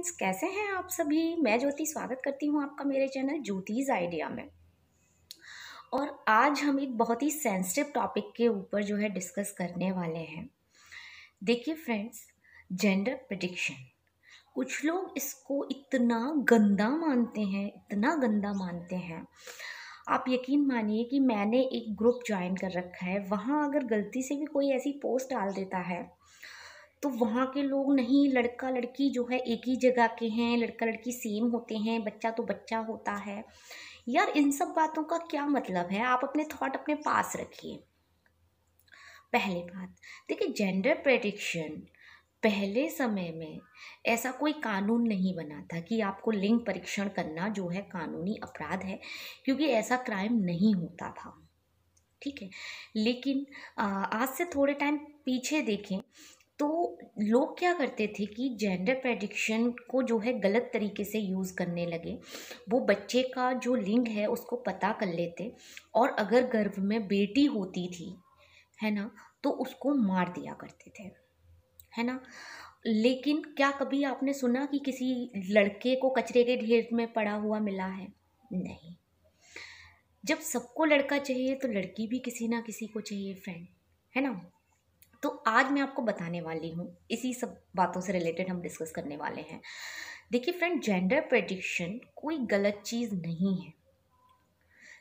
Friends कैसे हैं आप सभी? मैं ज्योति स्वागत करती हूँ आपका मेरे चैनल ज्योतिज आइडिया में। और आज हम एक बहुत ही सेंसिटिव टॉपिक के ऊपर जो है डिस्कस करने वाले हैं। देखिए फ्रेंड्स जेंडर प्रडिक्शन कुछ लोग इसको इतना गंदा मानते हैं, इतना गंदा मानते हैं। आप यकीन मानिए कि मैंने एक ग्रुप ज्वाइन कर रखा है, वहाँ अगर गलती से भी कोई ऐसी पोस्ट डाल देता है तो वहाँ के लोग नहीं लड़का लड़की जो है एक ही जगह के हैं लड़का लड़की सेम होते हैं, बच्चा तो बच्चा होता है। यार, इन सब बातों का क्या मतलब है? आप अपने थॉट अपने पास रखिए। पहली बात, देखिए जेंडर प्रेडिक्शन पहले समय में ऐसा कोई कानून नहीं बना था कि आपको लिंग परीक्षण करना जो है कानूनी अपराध है, क्योंकि ऐसा क्राइम नहीं होता था। ठीक है? लेकिन आज से थोड़े टाइम पीछे देखें तो लोग क्या करते थे कि जेंडर प्रेडिक्शन को जो है गलत तरीके से यूज़ करने लगे। वो बच्चे का जो लिंग है, उसको पता कर लेते और अगर गर्भ में बेटी होती थी, है ना तो उसको मार दिया करते थे, है ना। लेकिन क्या कभी आपने सुना कि किसी लड़के को कचरे के ढेर में पड़ा हुआ मिला है? नहीं। जब सबको लड़का चाहिए तो लड़की भी किसी ना किसी को चाहिए फ्रेंड है ना। तो आज मैं आपको बताने वाली हूँ, इसी सब बातों से रिलेटेड हम डिस्कस करने वाले हैं। देखिए फ्रेंड जेंडर प्रडिक्शन कोई गलत चीज़ नहीं है।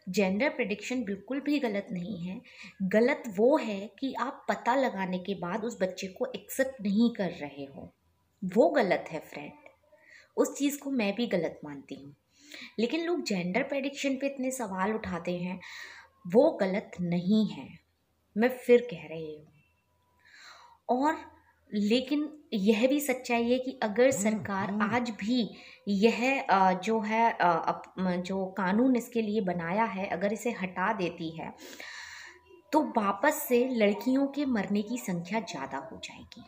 जेंडर प्रडिक्शन बिल्कुल भी गलत नहीं है। गलत वो है कि आप पता लगाने के बाद उस बच्चे को एक्सेप्ट नहीं कर रहे हो। वो गलत है फ्रेंड उस चीज़ को मैं भी गलत मानती हूँ। लेकिन लोग जेंडर प्रडिक्शन पे इतने सवाल उठाते हैं, वो गलत नहीं है। मैं फिर कह रही हूँ। और लेकिन यह भी सच्चाई है कि अगर हम्म, सरकार हम्म। आज भी यह जो है जो कानून इसके लिए बनाया है अगर इसे हटा देती है तो वापस से लड़कियों के मरने की संख्या ज़्यादा हो जाएगी।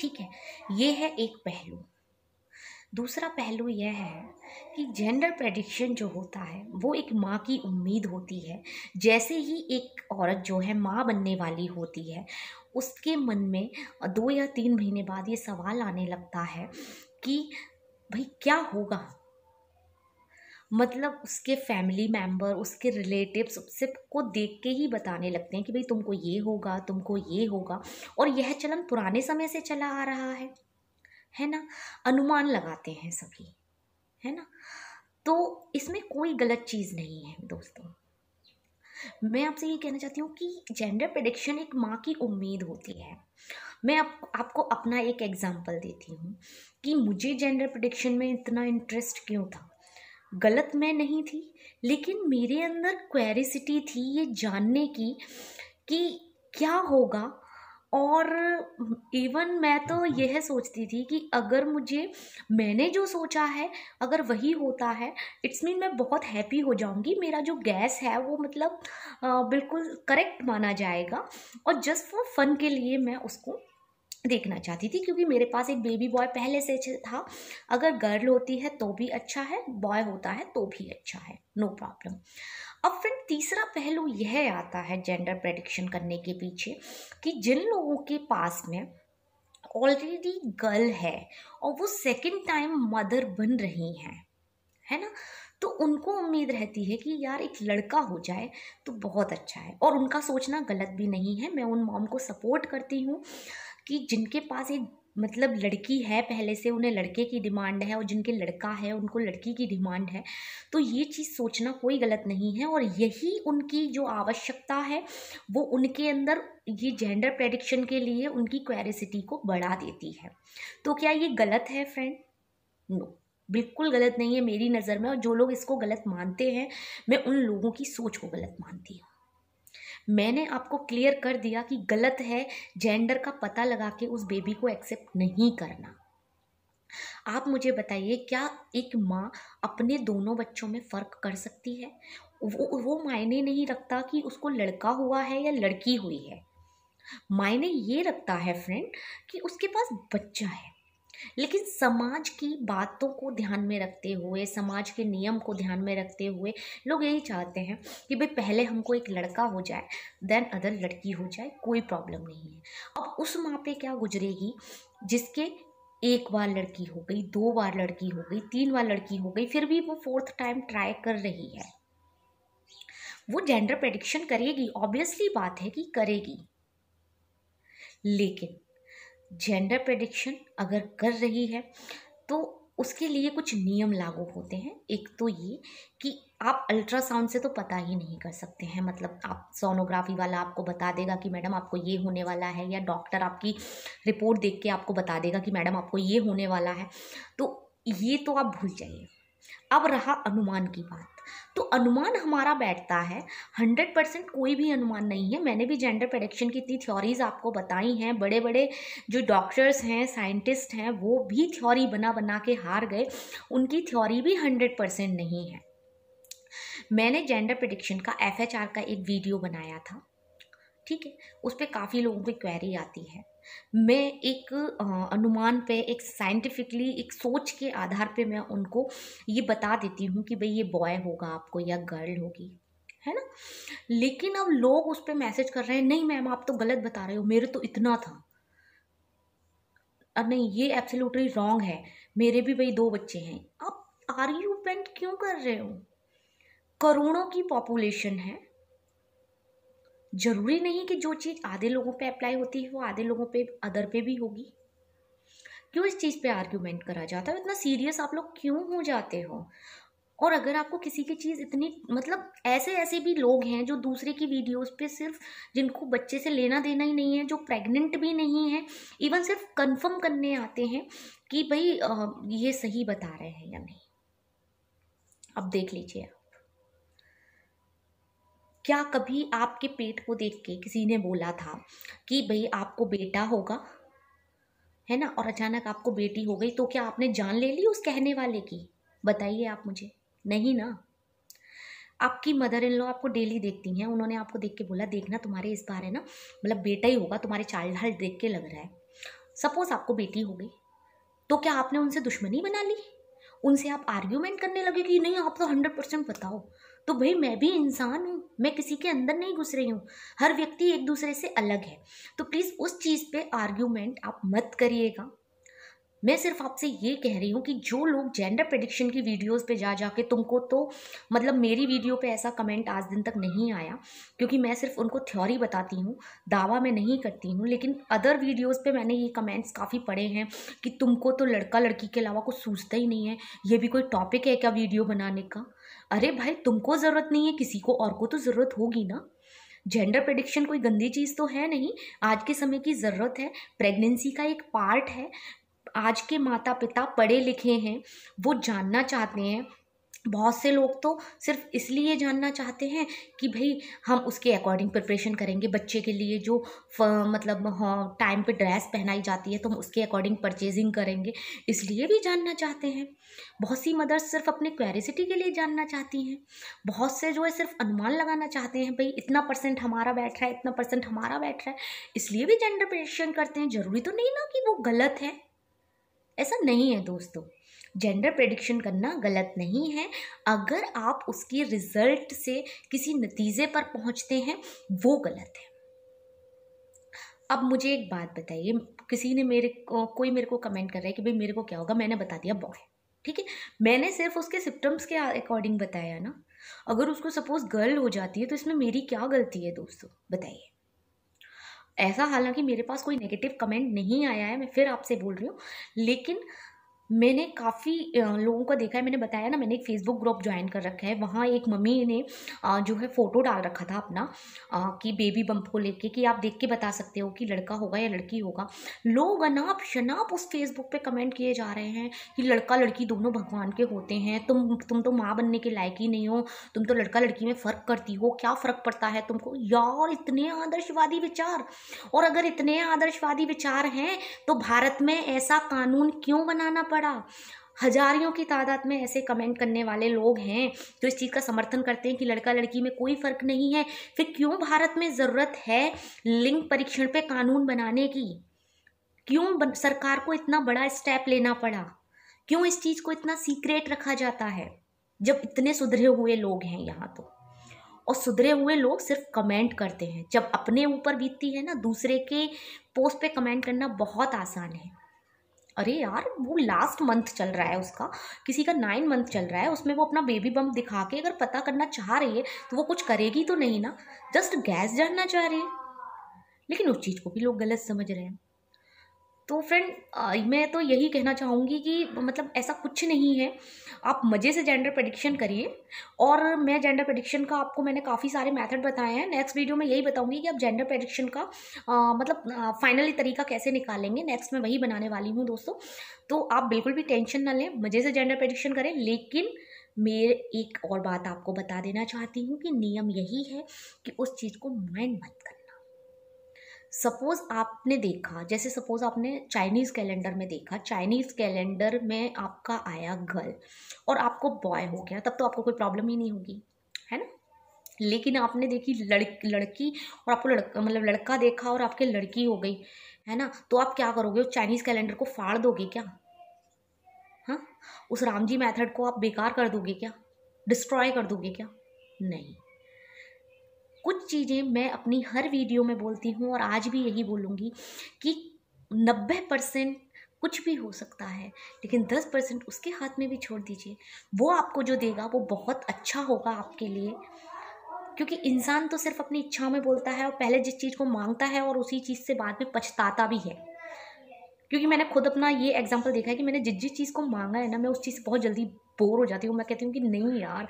ठीक है? ये है एक पहलू। दूसरा पहलू यह है कि जेंडर प्रेडिक्शन जो होता है, वो एक माँ की उम्मीद होती है। जैसे ही एक औरत जो है माँ बनने वाली होती है, उसके मन में दो या तीन महीने बाद ये सवाल आने लगता है कि भाई क्या होगा? मतलब उसके फैमिली मेंबर उसके रिलेटिव्स सबको देख के ही बताने लगते हैं कि भाई तुमको ये होगा, तुमको ये होगा। और यह चलन पुराने समय से चला आ रहा है। है ना? अनुमान लगाते हैं सभी है ना? तो इसमें कोई गलत चीज़ नहीं है दोस्तों। मैं आपसे ये कहना चाहती हूँ कि जेंडर प्रडिक्शन एक माँ की उम्मीद होती है। मैं आप, आपको अपना एक एग्ज़ाम्पल देती हूँ कि मुझे जेंडर प्रडिक्शन में इतना इंटरेस्ट क्यों था। गलत मैं नहीं थी लेकिन मेरे अंदर क्वेरिसिटी थी ये जानने की कि क्या होगा और इवन मैं तो यह सोचती थी कि अगर मुझे, मैंने जो सोचा है, अगर वही होता है इट्स मीन मैं बहुत हैप्पी हो जाऊँगी। मेरा जो गैस है, वो मतलब बिल्कुल करेक्ट माना जाएगा। और जस्ट फॉर फन के लिए मैं उसको देखना चाहती थी, क्योंकि मेरे पास एक बेबी बॉय पहले से था। अगर गर्ल होती है तो भी अच्छा है बॉय होता है तो भी अच्छा है। नो no प्रॉब्लम अब फ्रेंड तीसरा पहलू यह आता है जेंडर प्रेडिक्शन करने के पीछे कि जिन लोगों के पास में ऑलरेडी गर्ल है और वो सेकेंड टाइम मदर बन रही हैं, है ना? तो उनको उम्मीद रहती है कि यार एक लड़का हो जाए तो बहुत अच्छा है। और उनका सोचना गलत भी नहीं है। मैं उन मॉम को सपोर्ट करती हूँ कि जिनके पास एक मतलब लड़की है, पहले से उन्हें लड़के की डिमांड है और जिनके लड़का है, उनको लड़की की डिमांड है तो ये चीज़ सोचना कोई गलत नहीं है और यही उनकी जो आवश्यकता है, वो उनके अंदर ये जेंडर प्रेडिक्शन के लिए उनकी क्वेरिसिटी को बढ़ा देती है तो क्या ये गलत है फ्रेंड नो no. बिल्कुल गलत नहीं है मेरी नज़र में और जो लोग इसको गलत मानते हैं, मैं उन लोगों की सोच को गलत मानती हूँ मैंने आपको क्लियर कर दिया कि गलत है जेंडर का पता लगा के उस बेबी को एक्सेप्ट नहीं करना। आप मुझे बताइए, क्या एक माँ अपने दोनों बच्चों में फ़र्क कर सकती है? वो वो मायने नहीं रखता कि उसको लड़का हुआ है या लड़की हुई है। मायने ये रखता है फ्रेंड कि उसके पास बच्चा है। लेकिन समाज की बातों को ध्यान में रखते हुए, समाज के नियम को ध्यान में रखते हुए लोग यही चाहते हैं कि भाई पहले हमको एक लड़का हो जाए देन अदर लड़की हो जाए, कोई प्रॉब्लम नहीं है। अब उस माँ पे क्या गुजरेगी, जिसके एक बार लड़की हो गई, दो बार लड़की हो गई, तीन बार लड़की हो गई, फिर भी वो फोर्थ टाइम ट्राई कर रही है। वो जेंडर प्रडिक्शन करेगी ऑब्वियसली बात है कि करेगी। लेकिन जेंडर प्रडिक्शन अगर कर रही है तो उसके लिए कुछ नियम लागू होते हैं। एक तो ये कि आप अल्ट्रासाउंड से तो पता ही नहीं कर सकते हैं। मतलब आप सोनोग्राफी वाला आपको बता देगा कि मैडम आपको ये होने वाला है, या डॉक्टर आपकी रिपोर्ट देख के आपको बता देगा कि मैडम आपको ये होने वाला है। तो ये तो आप भूल जाइए। अब रहा अनुमान की बात। तो अनुमान हमारा बैठता है। हंड्रेड परसेंट कोई भी अनुमान नहीं है। मैंने भी जेंडर प्रडिक्शन की इतनी थ्योरीज आपको बताई हैं। बड़े बड़े जो डॉक्टर्स हैं साइंटिस्ट हैं, वो भी थ्योरी बना बना के हार गए। उनकी थ्योरी भी हंड्रेड परसेंट नहीं है। मैंने जेंडर प्रडिक्शन का एफएचआर का एक वीडियो बनाया था। ठीक है? उस पर काफ़ी लोगों की क्वेरी आती है। मैं एक अनुमान पे, एक साइंटिफिकली एक सोच के आधार पे मैं उनको ये बता देती हूँ कि भाई ये बॉय होगा आपको या गर्ल होगी, है ना? लेकिन अब लोग उस पर मैसेज कर रहे हैं, नहीं मैम आप तो गलत बता रहे हो, मेरे तो इतना था। अब नहीं, ये एब्सोल्युटली रॉन्ग है। मेरे भी भाई दो बच्चे हैं। आप आर्ग्यूमेंट क्यों कर रहे हो? करोड़ों की पॉपुलेशन है। ज़रूरी नहीं कि जो चीज़ आधे लोगों पे अप्लाई होती है, वो आधे लोगों पे अदर पे भी होगी। क्यों इस चीज़ पे आर्ग्यूमेंट करा जाता है? इतना सीरियस आप लोग क्यों हो जाते हो? और अगर आपको किसी की चीज़ इतनी मतलब ऐसे ऐसे भी लोग हैं जो दूसरे की वीडियोस पे सिर्फ़, जिनको बच्चे से लेना देना ही नहीं है, जो प्रेग्नेंट भी नहीं है इवन सिर्फ़ कंफर्म करने आते हैं कि भाई ये सही बता रहे हैं या नहीं। अब देख लीजिए आप। क्या कभी आपके पेट को देख के किसी ने बोला था कि भाई आपको बेटा होगा? है ना? और अचानक आपको बेटी हो गई तो क्या आपने जान ले ली उस कहने वाले की? बताइए आप मुझे। नहीं ना? आपकी मदर इन लॉ आपको डेली देखती हैं। उन्होंने आपको देख के बोला, देखना तुम्हारे इस बार है ना मतलब बेटा ही होगा, तुम्हारे चाइल्ड हल्ट देख के लग रहा है। सपोज़ आपको बेटी हो गई तो क्या आपने उनसे दुश्मनी बना ली? उनसे आप आर्ग्यूमेंट करने लगे कि नहीं, आप तो हंड्रेड परसेंट बताओ। तो भाई, मैं भी इंसान हूँ, मैं किसी के अंदर नहीं घुस रही हूँ, हर व्यक्ति एक दूसरे से अलग है। तो प्लीज़ उस चीज़ पे आर्ग्यूमेंट आप मत करिएगा। मैं सिर्फ़ आपसे ये कह रही हूँ कि जो लोग जेंडर प्रडिक्शन की वीडियोस पे जा जाके तुमको तो मतलब मेरी वीडियो पे ऐसा कमेंट आज दिन तक नहीं आया, क्योंकि मैं सिर्फ़ उनको थ्योरी बताती हूँ, दावा मैं नहीं करती हूँ, लेकिन अदर वीडियोस पे मैंने ये कमेंट्स काफ़ी पढ़े हैं कि तुमको तो लड़का लड़की के अलावा कुछ सूझता ही नहीं है, ये भी कोई टॉपिक है क्या वीडियो बनाने का? अरे भाई, तुमको ज़रूरत नहीं है, किसी को और को तो ज़रूरत होगी ना। जेंडर प्रडिक्शन कोई गंदी चीज़ तो है नहीं, आज के समय की ज़रूरत है प्रेगनेंसी का एक पार्ट है आज के माता पिता पढ़े लिखे हैं, वो जानना चाहते हैं। बहुत से लोग तो सिर्फ़ इसलिए जानना चाहते हैं कि भाई हम उसके अकॉर्डिंग प्रिपरेशन करेंगे बच्चे के लिए जो मतलब हाँ टाइम पे ड्रेस पहनाई जाती है तो हम उसके अकॉर्डिंग परचेजिंग करेंगे। इसलिए भी जानना चाहते हैं। बहुत सी मदर्स सिर्फ़ अपने क्वेरिसिटी के लिए जानना चाहती हैं। बहुत से जो है सिर्फ़ अनुमान लगाना चाहते हैं, भाई इतना परसेंट हमारा बैठ रहा है, इतना परसेंट हमारा बैठ रहा है। इसलिए भी जेंडर प्रेशन करते हैं। ज़रूरी तो नहीं ना कि वो गलत है। ऐसा नहीं है दोस्तों। जेंडर प्रडिक्शन करना गलत नहीं है। अगर आप उसकी रिज़ल्ट से किसी नतीजे पर पहुँचते हैं, वो गलत है। अब मुझे एक बात बताइए, किसी ने मेरे को, कोई मेरे को कमेंट कर रहा है कि भाई मेरे को क्या होगा? मैंने बता दिया बॉय ठीक है? मैंने सिर्फ़ उसके सिम्टम्स के अकॉर्डिंग बताया ना। अगर उसको सपोज़ गर्ल हो जाती है तो इसमें मेरी क्या गलती है दोस्तों? बताइए। ऐसा हालाँकि मेरे पास कोई नेगेटिव कमेंट नहीं आया है, मैं फिर आपसे बोल रही हूँ। लेकिन मैंने काफ़ी लोगों को देखा है, मैंने बताया ना, मैंने एक फेसबुक ग्रुप ज्वाइन कर रखा है, वहाँ एक मम्मी ने जो है फ़ोटो डाल रखा था अपना कि बेबी बम्प को लेके, कि आप देख के बता सकते हो कि लड़का होगा या लड़की होगा। लोग अनाप शनाप उस फेसबुक पे कमेंट किए जा रहे हैं कि लड़का लड़की दोनों भगवान के होते हैं, तुम तुम तो माँ बनने के लायक ही नहीं हो, तुम तो लड़का लड़की में फ़र्क करती हो, क्या फ़र्क पड़ता है तुमको? यार, इतने आदर्शवादी विचार। और अगर इतने आदर्शवादी विचार हैं तो भारत में ऐसा कानून क्यों बनाना पड़ा पड़ा हजारियों की तादाद में ऐसे कमेंट करने वाले लोग हैं जो इस चीज़ का समर्थन करते हैं कि लड़का लड़की में कोई फ़र्क नहीं है। फिर क्यों भारत में ज़रूरत है लिंग परीक्षण पे कानून बनाने की? क्यों सरकार को इतना बड़ा स्टेप लेना पड़ा? क्यों इस चीज़ को इतना सीक्रेट रखा जाता है? जब इतने सुधरे हुए लोग हैं यहाँ तो। और सुधरे हुए लोग सिर्फ़ कमेंट करते हैं। जब अपने ऊपर बीतती है ना, दूसरे के पोस्ट पे कमेंट करना बहुत आसान है। अरे यार, वो लास्ट मंथ चल रहा है उसका। किसी का नाइन मंथ चल रहा है, उसमें वो अपना बेबी बम्प दिखा के अगर पता करना चाह रही है तो वो कुछ करेगी तो नहीं ना। जस्ट गैस जानना चाह रही है। लेकिन उस चीज़ को भी लोग गलत समझ रहे हैं। तो फ्रेंड मैं तो यही कहना चाहूँगी कि मतलब ऐसा कुछ नहीं है। आप मज़े से जेंडर प्रडिक्शन करिए और मैं जेंडर प्रडिक्शन का आपको मैंने काफ़ी सारे मेथड बताए हैं। नेक्स्ट वीडियो में यही बताऊँगी कि आप जेंडर प्रडिक्शन का आ, मतलब फाइनली तरीका कैसे निकालेंगे। नेक्स्ट मैं वही बनाने वाली हूँ दोस्तों। तो आप बिल्कुल भी टेंशन ना लें मज़े से जेंडर प्रडिक्शन करें। लेकिन मेरे एक और बात आपको बता देना चाहती हूँ कि नियम यही है कि उस चीज़ को माइंड मत करें। सपोज़ आपने देखा, जैसे सपोज़ आपने चाइनीज़ कैलेंडर में देखा चाइनीज़ कैलेंडर में आपका आया गर्ल और आपको बॉय हो गया, तब तो आपको कोई प्रॉब्लम ही नहीं होगी, है ना? लेकिन आपने देखी लड़क, लड़की और आपको लड़का मतलब लड़का देखा और आपके लड़की हो गई, है ना? तो आप क्या करोगे? उस चाइनीज़ कैलेंडर को फाड़ दोगे क्या? हाँ? उस राम जी मैथड को आप बेकार कर दोगे क्या? डिस्ट्रॉय कर दोगे क्या? नहीं। कुछ चीज़ें मैं अपनी हर वीडियो में बोलती हूँ और आज भी यही बोलूँगी कि नब्बे परसेंट कुछ भी हो सकता है, लेकिन दस परसेंट उसके हाथ में भी छोड़ दीजिए। वो आपको जो देगा, वो बहुत अच्छा होगा आपके लिए। क्योंकि इंसान तो सिर्फ़ अपनी इच्छाओं में बोलता है और पहले जिस चीज़ को माँगता है और उसी चीज़ से बाद में पछताता भी है। क्योंकि मैंने खुद अपना ये एग्ज़ाम्पल देखा है कि मैंने जिस जिस चीज़ को मांगा है ना, मैं उस चीज़ से बहुत जल्दी बोर हो जाती हूँ। मैं कहती हूँ कि नहीं यार,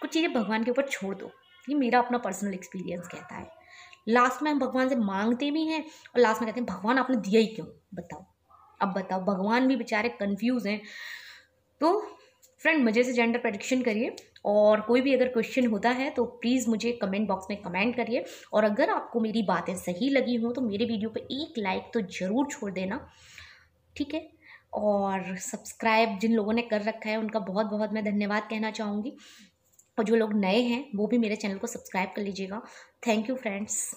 कुछ चीज़ें भगवान के ऊपर छोड़ दो। ये मेरा अपना पर्सनल एक्सपीरियंस कहता है। लास्ट में हम भगवान से मांगते भी हैं और लास्ट में कहते हैं, भगवान, आपने दिया ही क्यों? बताओ। अब बताओ, भगवान भी बेचारे कन्फ्यूज़ हैं। तो फ्रेंड मज़े से जेंडर प्रडिक्शन करिए और कोई भी अगर क्वेश्चन होता है तो प्लीज़ मुझे कमेंट बॉक्स में कमेंट करिए। और अगर आपको मेरी बातें सही लगी हों तो मेरे वीडियो पे एक लाइक तो ज़रूर छोड़ देना। ठीक है? और सब्सक्राइब जिन लोगों ने कर रखा है, उनका बहुत बहुत मैं धन्यवाद कहना चाहूँगी। और जो लोग नए हैं, वो भी मेरे चैनल को सब्सक्राइब कर लीजिएगा। Thank you friends